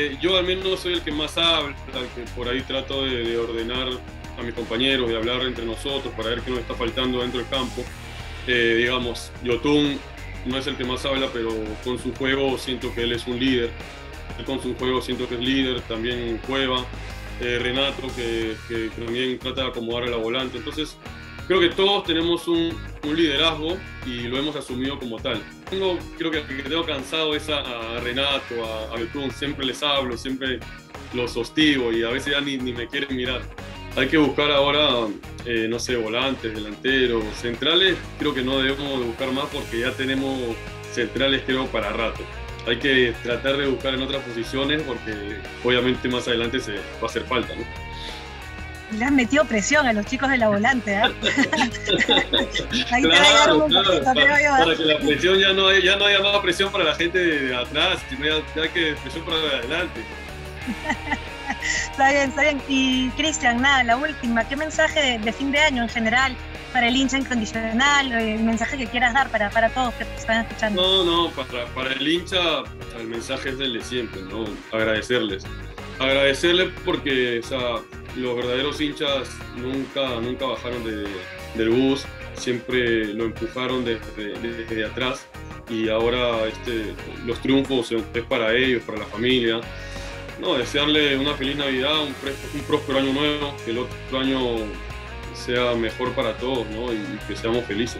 Eh, yo al menos soy el que más habla, que por ahí trato de, ordenar a mis compañeros, de hablar entre nosotros para ver qué nos está faltando dentro del campo. Eh, digamos, Yotun no es el que más habla, pero con su juego siento que él es un líder. con su juego siento que es líder, también Cueva, eh, Renato, que, también trata de acomodar a la volante. Entonces, creo que todos tenemos un, un liderazgo y lo hemos asumido como tal. Tengo, creo que, que tengo cansado es a, Renato, a, a siempre les hablo, siempre los hostigo y a veces ya ni, ni me quieren mirar. Hay que buscar ahora, eh, no sé, volantes, delanteros, centrales. Creo que no debemos buscar más porque ya tenemos centrales, creo, para rato. Hay que tratar de buscar en otras posiciones porque obviamente más adelante se va a hacer falta, ¿no? Le han metido presión a los chicos de la volante, ¿eh? Ahí claro, te claro, para, para, que la presión ya no, ya no haya más presión para la gente de atrás, sino ya, ya que presión para adelante. está bien, está bien. Y Cristian, nada, la última, ¿qué mensaje de, fin de año en general para el hincha incondicional, el mensaje que quieras dar para, para todos que te están escuchando? No, no, para, para el hincha el mensaje es el de siempre, ¿no? Agradecerles. Agradecerles porque, o sea, los verdaderos hinchas nunca, nunca bajaron del bus, siempre lo empujaron desde, desde atrás y ahora este, los triunfos es para ellos, para la familia. No, desearle una feliz Navidad, un, un próspero año nuevo, que el otro año sea mejor para todos ¿no? y que seamos felices.